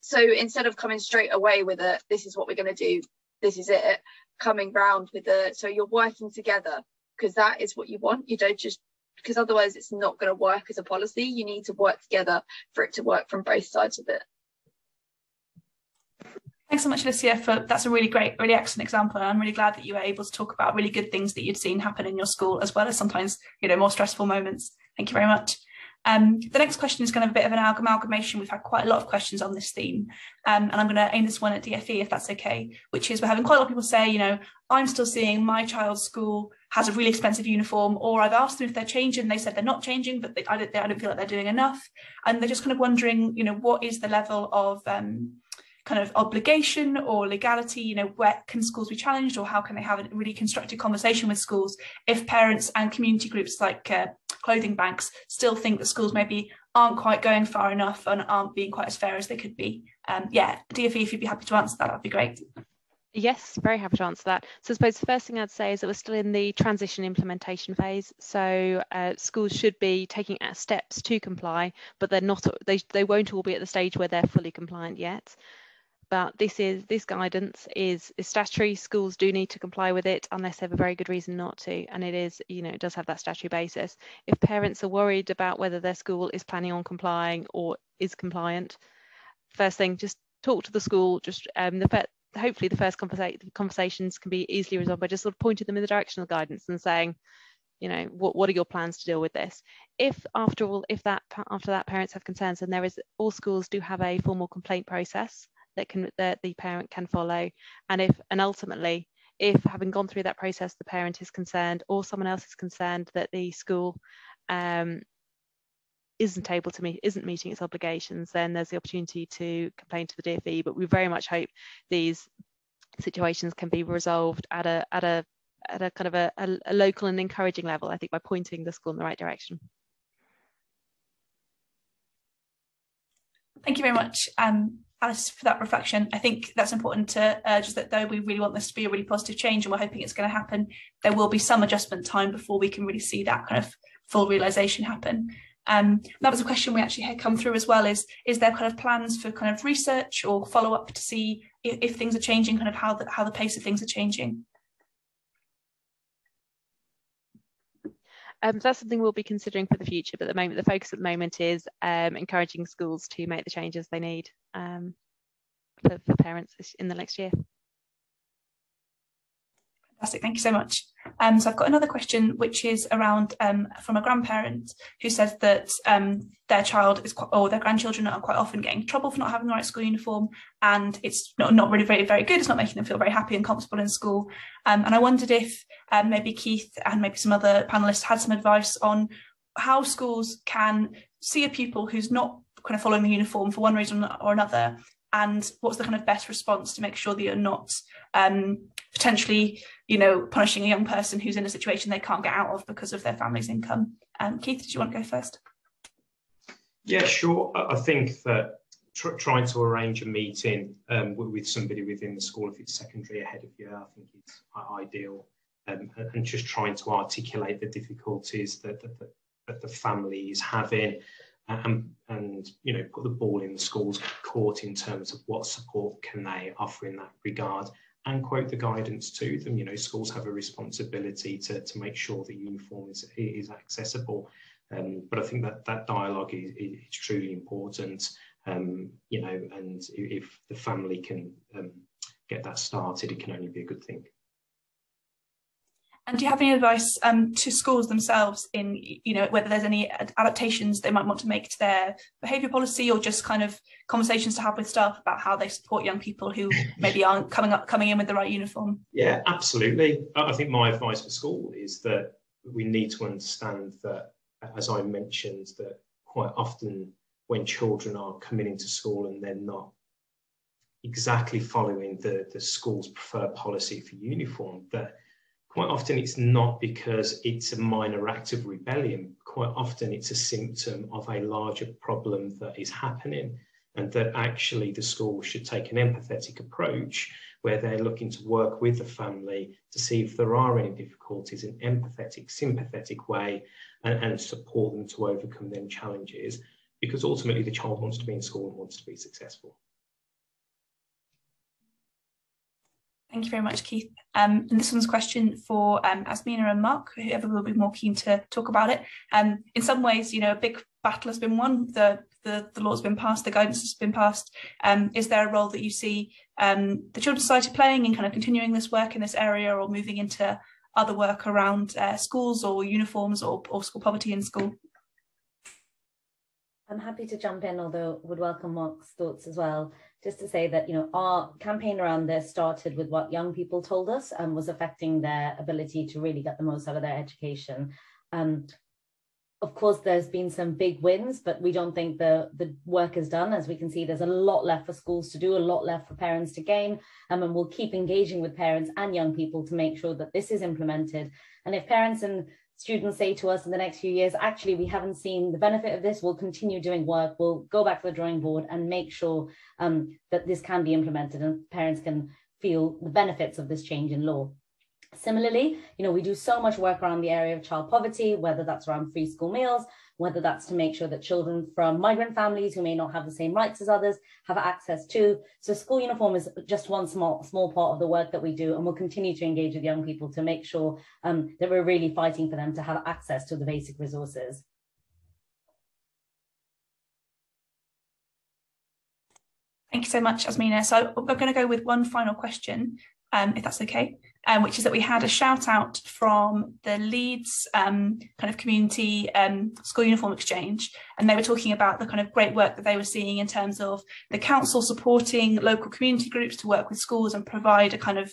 So instead of coming straight away with a, this is what we're going to do, this is it, coming round with the, so you're working together because that is what you want. You don't just because otherwise it's not going to work as a policy. You need to work together for it to work from both sides of it. Thanks so much, Alicia, for that's a really great, really excellent example. I'm really glad that you were able to talk about really good things that you'd seen happen in your school, as well as sometimes, you know, more stressful moments. Thank you very much. Um, the next question is kind of a bit of an amalgamation. We've had quite a lot of questions on this theme, um, and I'm going to aim this one at DFE if that's okay, which is we're having quite a lot of people say, you know, I'm still seeing my child's school has a really expensive uniform, or I've asked them if they're changing, they said they're not changing, but they, I, don't, I don't feel like they're doing enough, and they're just kind of wondering, you know, what is the level of um, kind of obligation or legality you know where can schools be challenged or how can they have a really constructive conversation with schools if parents and community groups like uh, clothing banks still think that schools maybe aren't quite going far enough and aren't being quite as fair as they could be um, yeah dfe if you'd be happy to answer that that'd be great Yes, very happy to answer that. So I suppose the first thing I'd say is that we're still in the transition implementation phase. So uh, schools should be taking steps to comply, but they're not. They they won't all be at the stage where they're fully compliant yet but this is this guidance is, is statutory. Schools do need to comply with it unless they have a very good reason not to. And it is you know it does have that statutory basis. If parents are worried about whether their school is planning on complying or is compliant first thing just talk to the school. Just um the hopefully the first conversa conversations can be easily resolved by just sort of pointing them in the direction of guidance and saying you know what what are your plans to deal with this? If after all if that after that parents have concerns and there is all schools do have a formal complaint process that can that the parent can follow. And if and ultimately if having gone through that process the parent is concerned or someone else is concerned that the school um, isn't able to meet isn't meeting its obligations then there's the opportunity to complain to the DFE but we very much hope these situations can be resolved at a at a at a kind of a, a, a local and encouraging level I think by pointing the school in the right direction. Thank you very much. Um, Alice, for that reflection. I think that's important to urge that though we really want this to be a really positive change and we're hoping it's going to happen, there will be some adjustment time before we can really see that kind of full realization happen. Um, that was a question we actually had come through as well is, is there kind of plans for kind of research or follow up to see if, if things are changing, kind of how the, how the pace of things are changing? Um, that's something we'll be considering for the future, but at the moment, the focus at the moment is um, encouraging schools to make the changes they need um, for, for parents in the next year. Fantastic, thank you so much. Um, so I've got another question, which is around um, from a grandparent who says that um, their child is quite, or their grandchildren are quite often getting trouble for not having the right school uniform, and it's not, not really very very good. It's not making them feel very happy and comfortable in school. Um, and I wondered if um, maybe Keith and maybe some other panelists had some advice on how schools can see a pupil who's not kind of following the uniform for one reason or another and what's the kind of best response to make sure that you're not um, potentially, you know, punishing a young person who's in a situation they can't get out of because of their family's income. Um, Keith, did you want to go first? Yeah, sure. I think that tr trying to arrange a meeting um, with somebody within the school, if it's secondary ahead of year, I think it's ideal. Um, and just trying to articulate the difficulties that, that, that the family is having and, and you know put the ball in the school's court in terms of what support can they offer in that regard and quote the guidance to them. You know schools have a responsibility to, to make sure the uniform is, is accessible. Um, but I think that that dialogue is, is truly important um, you know and if the family can um, get that started it can only be a good thing and do you have any advice um, to schools themselves in, you know, whether there's any adaptations they might want to make to their behaviour policy, or just kind of conversations to have with staff about how they support young people who *laughs* maybe aren't coming up, coming in with the right uniform? Yeah, absolutely. I think my advice for school is that we need to understand that, as I mentioned, that quite often when children are coming into school and they're not exactly following the, the school's preferred policy for uniform, that quite often it's not because it's a minor act of rebellion. Quite often it's a symptom of a larger problem that is happening and that actually the school should take an empathetic approach where they're looking to work with the family to see if there are any difficulties in empathetic, sympathetic way and, and support them to overcome them challenges because ultimately the child wants to be in school and wants to be successful. Thank you very much, Keith. Um, and this one's a question for um, Azmina and Mark, whoever will be more keen to talk about it. Um, in some ways, you know, a big battle has been won. The the, the law's been passed, the guidance has been passed, um, is there a role that you see um, the Children's Society playing in kind of continuing this work in this area or moving into other work around uh, schools or uniforms or, or school poverty in school? I'm happy to jump in, although would welcome Mark's thoughts as well. Just to say that you know our campaign around this started with what young people told us and was affecting their ability to really get the most out of their education. Um, of course, there's been some big wins, but we don't think the, the work is done. As we can see, there's a lot left for schools to do, a lot left for parents to gain. Um, and we'll keep engaging with parents and young people to make sure that this is implemented. And if parents and students say to us in the next few years, actually, we haven't seen the benefit of this, we'll continue doing work, we'll go back to the drawing board and make sure um, that this can be implemented and parents can feel the benefits of this change in law. Similarly, you know, we do so much work around the area of child poverty, whether that's around free school meals, whether that's to make sure that children from migrant families who may not have the same rights as others have access to. So school uniform is just one small small part of the work that we do, and we'll continue to engage with young people to make sure um, that we're really fighting for them to have access to the basic resources. Thank you so much, Azmina. So I'm going to go with one final question, um, if that's okay um, which is that we had a shout out from the Leeds um, kind of community um, school uniform exchange, and they were talking about the kind of great work that they were seeing in terms of the council supporting local community groups to work with schools and provide a kind of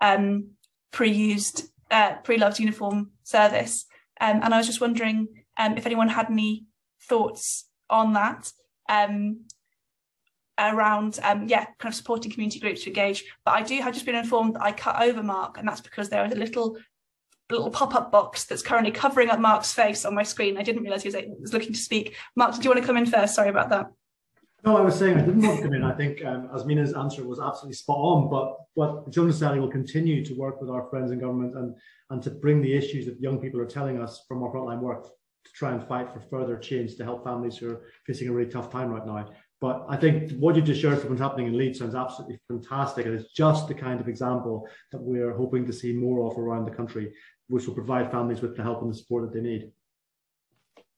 um, pre-used, uh, pre-loved uniform service. Um, and I was just wondering um, if anyone had any thoughts on that. Um, around um, yeah kind of supporting community groups to engage but i do have just been informed that i cut over mark and that's because there is a little little pop-up box that's currently covering up mark's face on my screen i didn't realize he was, was looking to speak mark do you want to come in first sorry about that no, I was saying I didn't want to come in. I think um, Azmina's answer was absolutely spot on. But what the Children's Society will continue to work with our friends in government and and to bring the issues that young people are telling us from our frontline work to try and fight for further change to help families who are facing a really tough time right now. But I think what you just shared from what's happening in Leeds sounds absolutely fantastic. And it's just the kind of example that we're hoping to see more of around the country, which will provide families with the help and the support that they need.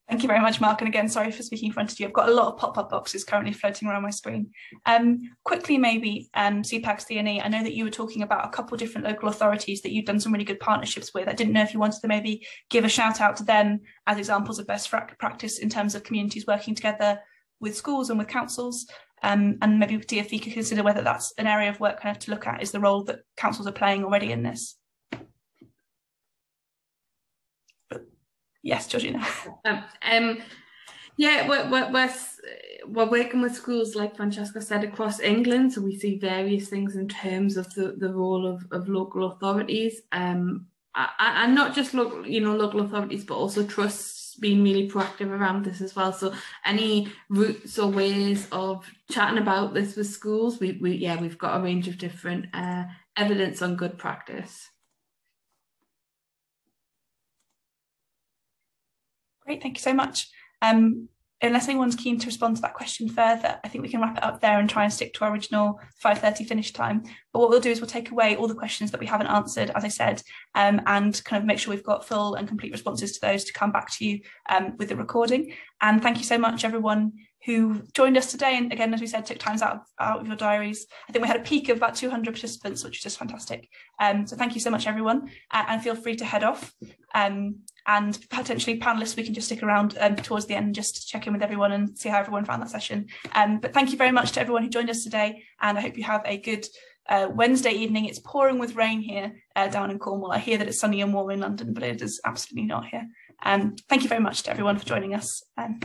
Thank you very much, Mark. And again, sorry for speaking in front of you. I've got a lot of pop-up boxes currently floating around my screen. Um, quickly, maybe, um, CPAG's CNE, I know that you were talking about a couple of different local authorities that you've done some really good partnerships with. I didn't know if you wanted to maybe give a shout out to them as examples of best practice in terms of communities working together with schools and with councils. Um, and maybe DFE could consider whether that's an area of work kind of to look at is the role that councils are playing already in this. But yes, Georgina. Um, um, yeah, we're, we're, we're, we're working with schools, like Francesca said, across England. So we see various things in terms of the, the role of, of local authorities. Um, and not just local, you know, local authorities, but also trusts been really proactive around this as well. So any routes or ways of chatting about this with schools, we, we yeah, we've got a range of different uh, evidence on good practice. Great, thank you so much. Um, unless anyone's keen to respond to that question further, I think we can wrap it up there and try and stick to our original 5.30 finish time. But what we'll do is we'll take away all the questions that we haven't answered, as I said, um, and kind of make sure we've got full and complete responses to those to come back to you um, with the recording. And thank you so much, everyone who joined us today. And again, as we said, took times out of, out of your diaries. I think we had a peak of about 200 participants, which is just fantastic. Um, so thank you so much, everyone. Uh, and feel free to head off. Um, and potentially panelists, we can just stick around um, towards the end just to check in with everyone and see how everyone found that session. Um, but thank you very much to everyone who joined us today, and I hope you have a good uh, Wednesday evening. It's pouring with rain here uh, down in Cornwall. I hear that it's sunny and warm in London, but it is absolutely not here. Um, thank you very much to everyone for joining us. Um,